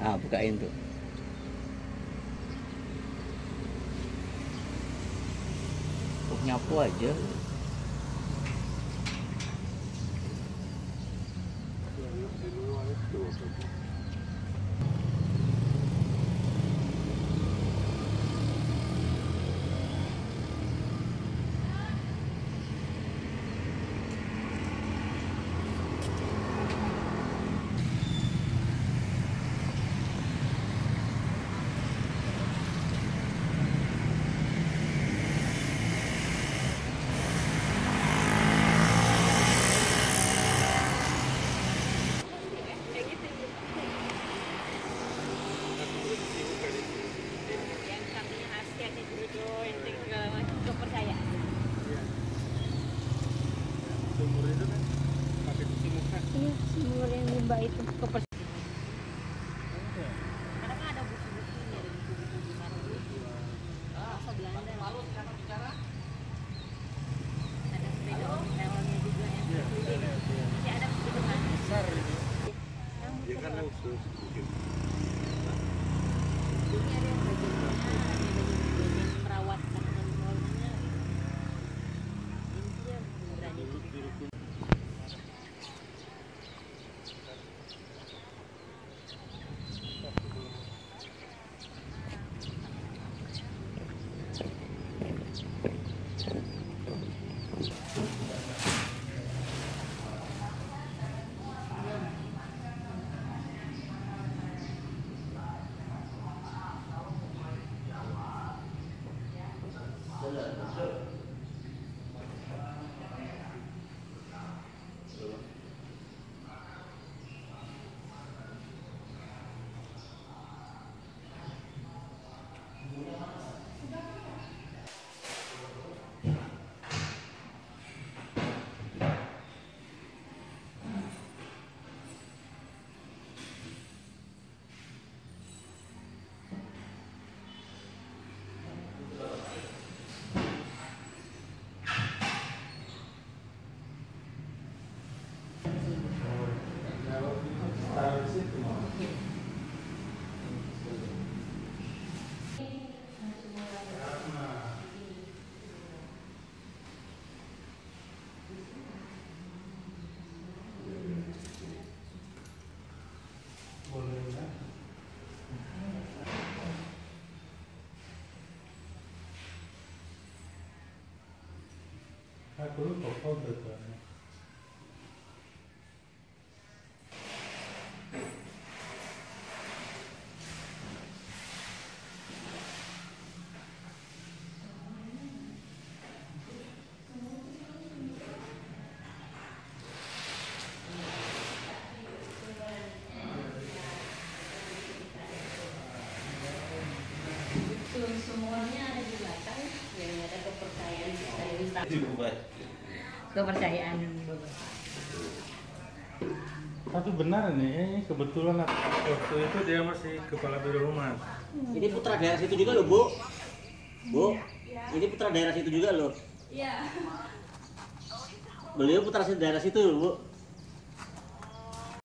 ah bukain tuh. Oh, nyapu aja sumur itu kan pakai cuci muka. Iya sumur yang limbah itu kepercayaan karena kan ada buku-bukunya 人啊。Aku lupa kode tuh semuanya ada di belakang yang ada kepercayaan kepercayaan tapi benar nih eh, kebetulan waktu itu dia masih kepala biro humas ini putra daerah situ juga loh bu. Bu ini putra daerah situ juga loh. Iya. Beliau putra daerah situ loh bu